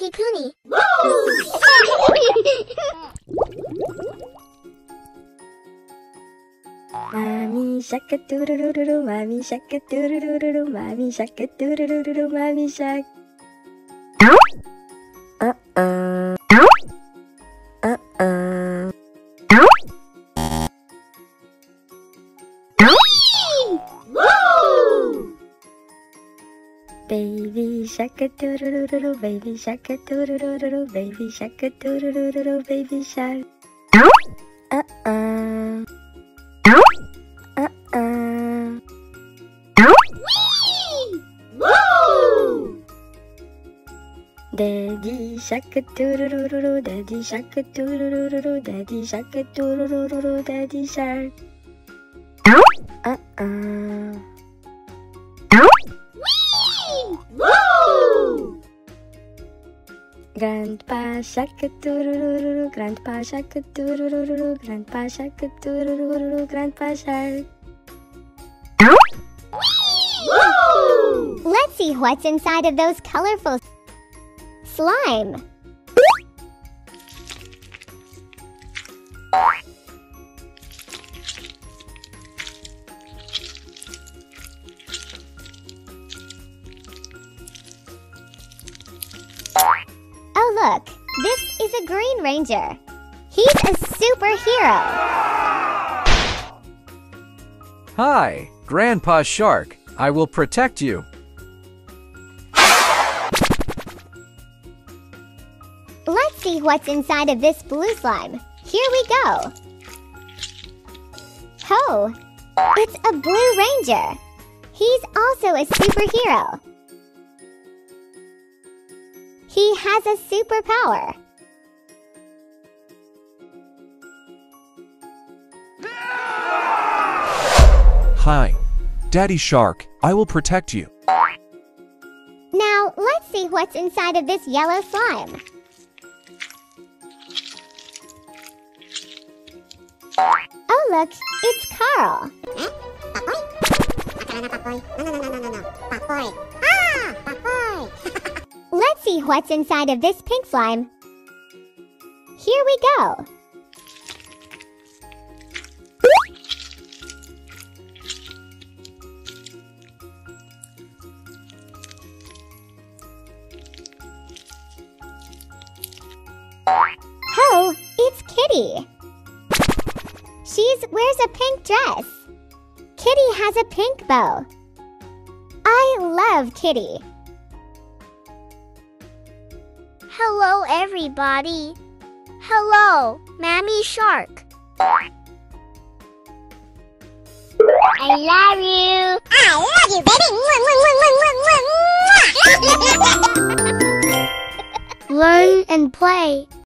Pipouni. Mommy shark a doodle doodle doo, mommy shark a doodle doodle doo, mommy shark a doodle doodle doo, mommy shark. Uh Baby shark a doodle doodle doo, baby shark a doodle doodle doo, baby shark a doodle doodle doo, baby shark. Uh uh. Uh uh. Daddy shark a doodle doodle doo, daddy shark a doodle doodle doo, daddy shark a doodle doodle doo, daddy shark. Uh uh. Grandpa shark a doodle doodle grandpa shark a doodle doodle grandpa shark a doodle doodle grandpa shark. Let's see what's inside of those colorful slime. Look, this is a Green Ranger. He's a superhero. Hi, Grandpa Shark. I will protect you. Let's see what's inside of this blue slime. Here we go. Oh, it's a Blue Ranger. He's also a superhero. He has a superpower. Hi, Daddy Shark. I will protect you. Now, let's see what's inside of this yellow slime. Oh, look, it's Carl. See what's inside of this pink slime. Here we go. Oh, it's Kitty. She's wears a pink dress. Kitty has a pink bow. I love Kitty. Hello, everybody. Hello, Mammy Shark. I love you. I love you, baby. Learn and play